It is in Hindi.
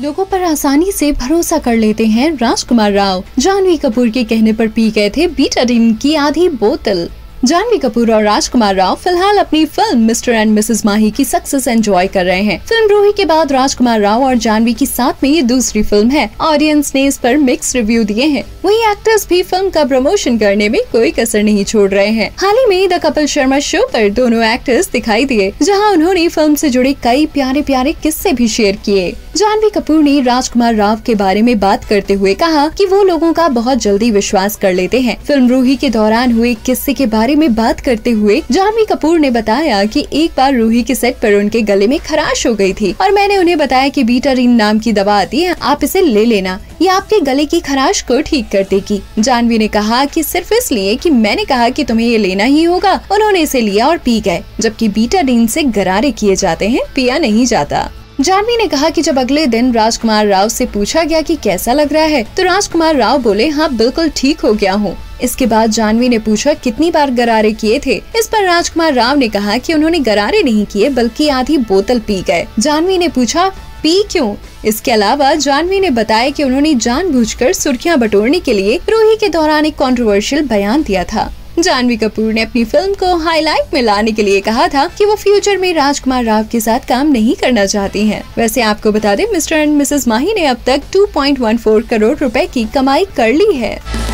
लोगों पर आसानी से भरोसा कर लेते हैं राजकुमार राव। जानवी कपूर के कहने पर पी गए थे बीटाडीन की आधी बोतल। जानवी कपूर और राजकुमार राव फ़िलहाल अपनी film Mr and Mrs Mahi की सक्सेस एंजॉय कर रहे हैं। फ़िल्म रोही के बाद राजकुमार राव और जानवी की साथ में ये दूसरी फ़िल्म है। ऑडियंस ने इस पर मिक्स रिव्यू दिए हैं। वही एक्टर्स भी फ़िल्म का प्रमोशन करने में कोई कसर नहीं छोड़ रहे हैं। हाल ही में द कपिल शर्मा शो पर दोनों एक्टर्स दिखाई दिए, जहाँ उन्होंने फ़िल्म ऐसी जुड़े कई प्यारे प्यारे किस्से भी शेयर किए। जानवी कपूर ने राजकुमार राव के बारे में बात करते हुए कहा कि वो लोगों का बहुत जल्दी विश्वास कर लेते हैं। फ़िल्म रूही के दौरान हुए किस्से के बारे में बात करते हुए जानवी कपूर ने बताया कि एक बार रूही के सेट पर उनके गले में खराश हो गई थी और मैंने उन्हें बताया कि बीटारिन नाम की दवा आती है, आप इसे ले लेना। ये आपके गले की खराश को ठीक कर देगी। जानवी ने कहा कि सिर्फ़ इसलिए कि मैंने कहा कि तुम्हें ये लेना ही होगा। उन्होंने इसे लिया और पी गए, जबकि बीटाडीन से गरारे किए जाते हैं, पिया नहीं जाता। जानवी ने कहा कि जब अगले दिन राजकुमार राव से पूछा गया कि कैसा लग रहा है तो राजकुमार राव बोले हाँ बिल्कुल ठीक हो गया हूँ। इसके बाद जानवी ने पूछा, कितनी बार गरारे किए थे? इस पर राजकुमार राव ने कहा कि उन्होंने गरारे नहीं किए, बल्कि आधी बोतल पी गए। जानवी ने पूछा, पी क्यों? इसके अलावा जानवी ने बताया कि उन्होंने जानबूझकर सुर्खियाँ बटोरने के लिए रोही के दौरान एक कंट्रोवर्शियल बयान दिया था। जानवी कपूर ने अपनी फ़िल्म को हाईलाइट में लाने के लिए कहा था कि वो फ्यूचर में राजकुमार राव के साथ काम नहीं करना चाहती हैं। वैसे आपको बता दें, मिस्टर एंड मिसेस माही ने अब तक 2.14 करोड़ रुपए की कमाई कर ली है